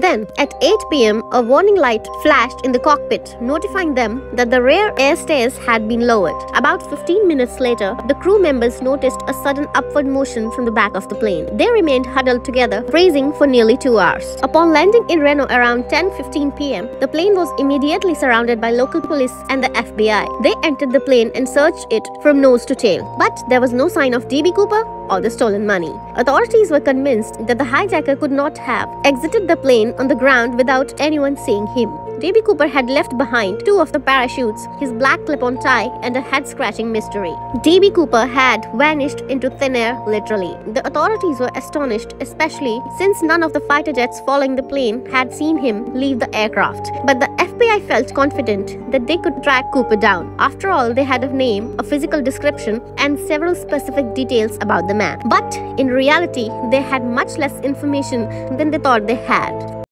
Then, at 8 pm, a warning light flashed in the cockpit, notifying them that the rear air stairs had been lowered. About 15 minutes later, the crew members noticed a sudden upward motion from the back of the plane. They remained huddled together, freezing for nearly two hours. Upon landing in Reno around 10:15 p.m., the plane was immediately surrounded by local police and the FBI. They entered the plane and searched it from nose to tail, but there was no sign of DB Cooper or the stolen money. Authorities were convinced that the hijacker could not have exited the plane on the ground without anyone seeing him. DB Cooper had left behind two of the parachutes, his black clip-on tie, and a head-scratching mystery. DB Cooper had vanished into thin air, literally. The authorities were astonished, especially since none of the fighter jets following the plane had seen him leave the aircraft. But the FBI felt confident that they could track Cooper down. After all, they had a name, a physical description, and several specific details about the man. But in reality, they had much less information than they thought they had.